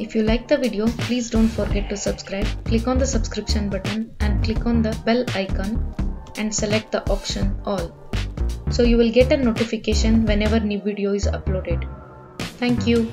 If you like the video, please don't forget to subscribe. Click on the subscription button and click on the bell icon and select the option all. So you will get a notification whenever new video is uploaded. Thank you.